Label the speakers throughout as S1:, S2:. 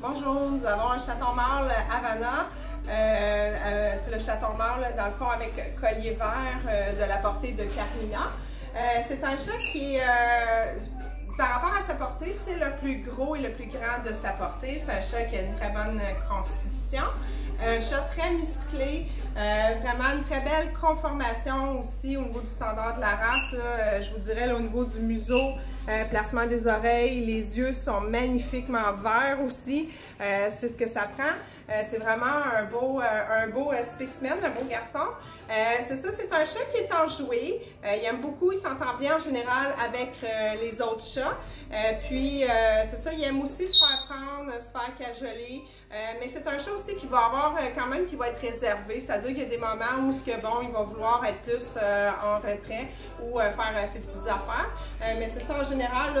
S1: Bonjour, nous avons un chaton mâle Havana. Euh, euh, c'est le chaton mâle, dans le fond, avec collier vert euh, de la portée de Carmina. c'est un chat qui par rapport à sa portée, c'est le plus gros et le plus grand de sa portée. C'est un chat qui a une très bonne constitution. Un chat très musclé, vraiment une très belle conformation aussi au niveau du standard de la race. je vous dirais au niveau du museau, placement des oreilles, les yeux sont magnifiquement verts aussi. c'est ce que ça prend. Euh, c'est vraiment un beau, euh, un beau euh, spécimen, un beau garçon. c'est ça, c'est un chat qui est enjoué. il aime beaucoup, il s'entend bien en général avec les autres chats. puis, c'est ça, il aime aussi se faire prendre, se faire cajoler. mais c'est un chat aussi qui va avoir quand même, qui va être réservé. C'est-à-dire qu'il y a des moments où, ce que, bon, il va vouloir être plus en retrait ou faire ses petites affaires. mais c'est ça, en général,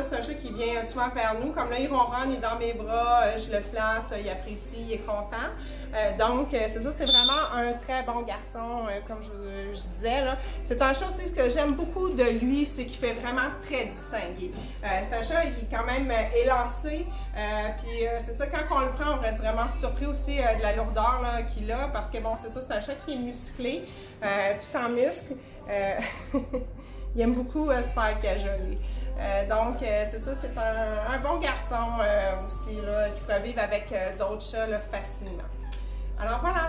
S1: c'est un chat qui vient souvent vers nous. Comme là, il ronronne, il est dans mes bras, je le flatte, il apprécie, il est content. Euh, donc, euh, c'est ça, c'est vraiment un très bon garçon, euh, comme je, disais. C'est un chat aussi, ce que j'aime beaucoup de lui, c'est qu'il fait vraiment très distingué. c'est un chat, qui est quand même élancé. Puis c'est ça, quand on le prend, on reste vraiment surpris aussi de la lourdeur qu'il a, parce que bon, c'est ça, c'est un chat qui est musclé, tout en muscle. il aime beaucoup se faire cajoler. Donc, c'est ça, c'est un, bon garçon aussi, là, qui peut vivre avec d'autres chats facilement. Alors voilà,